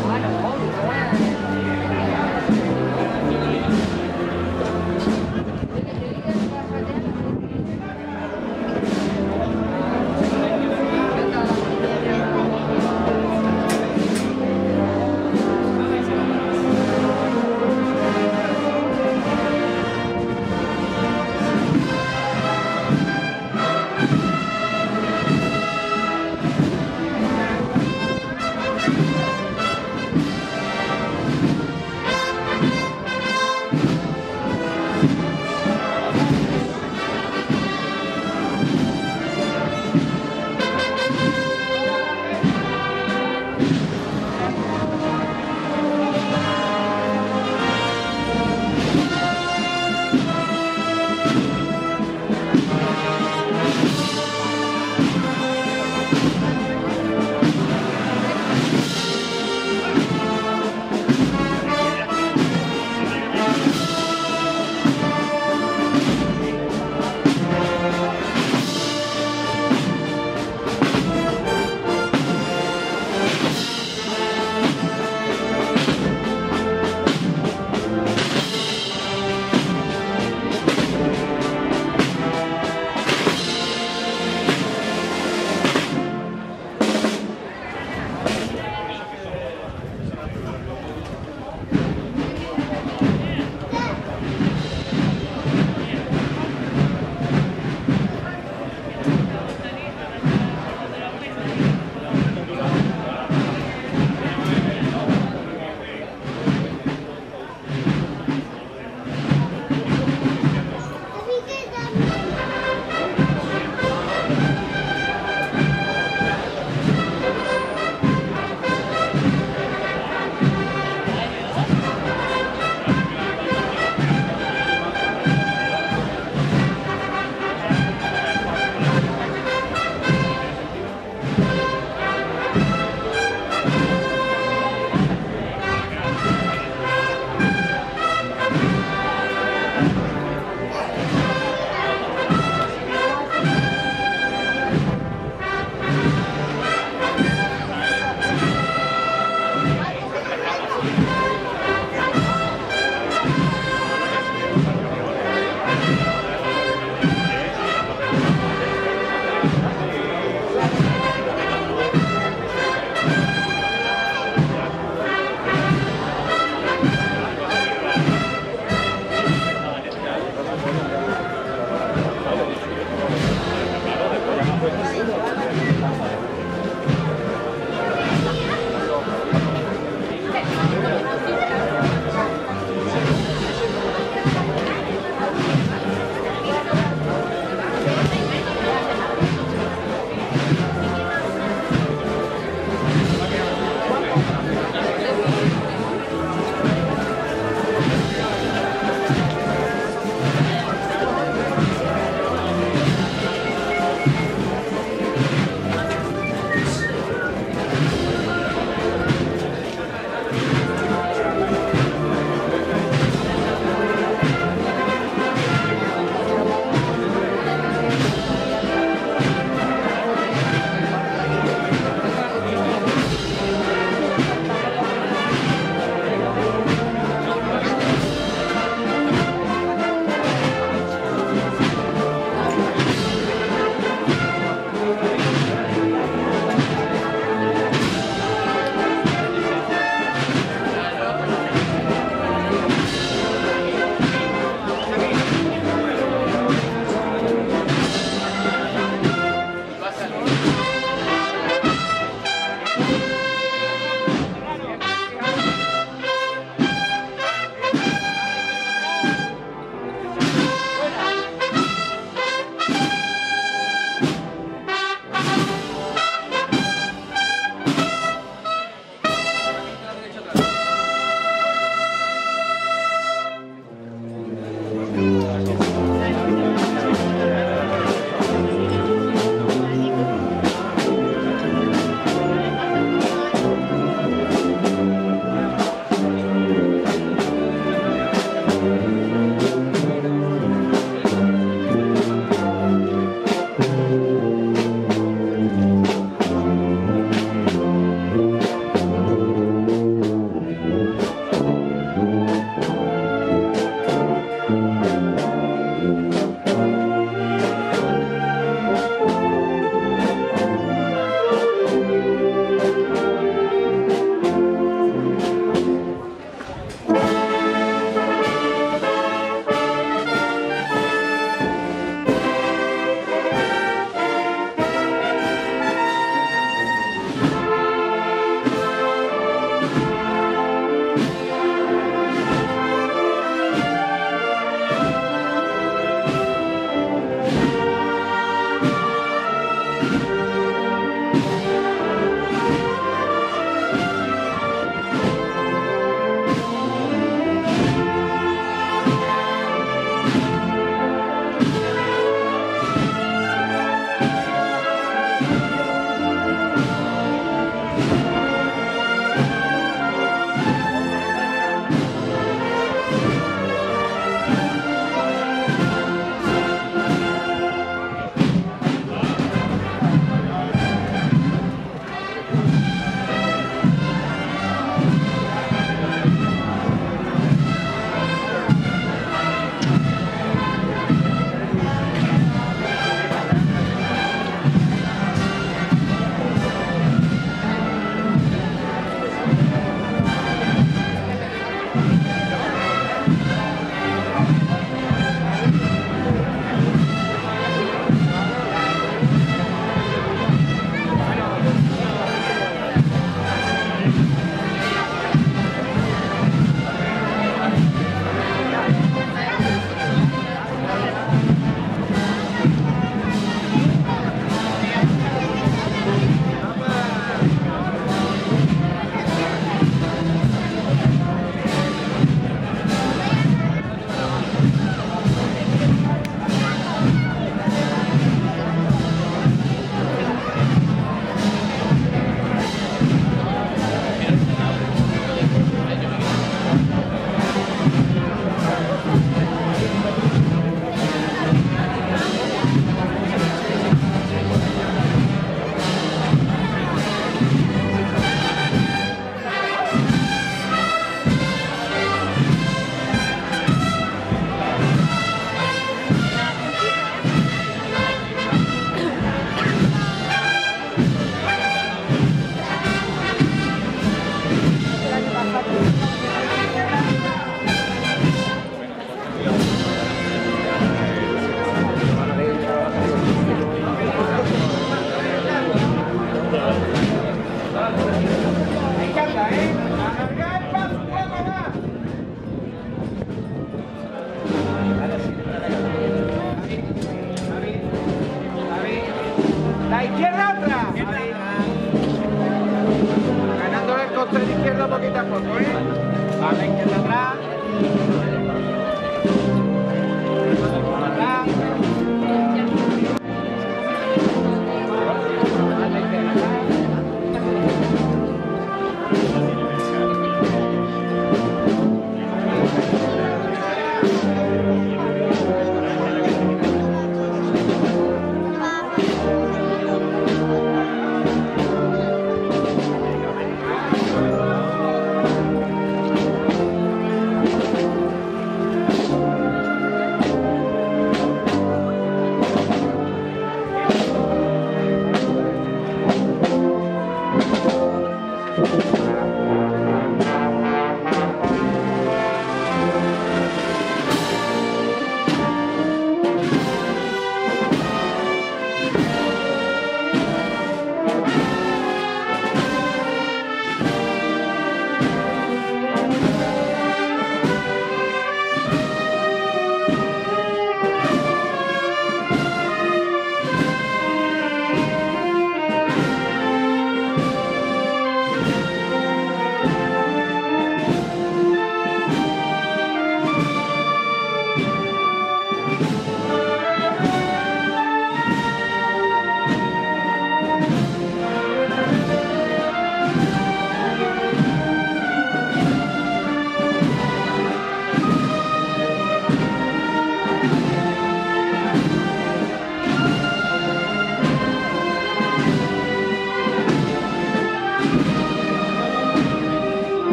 quá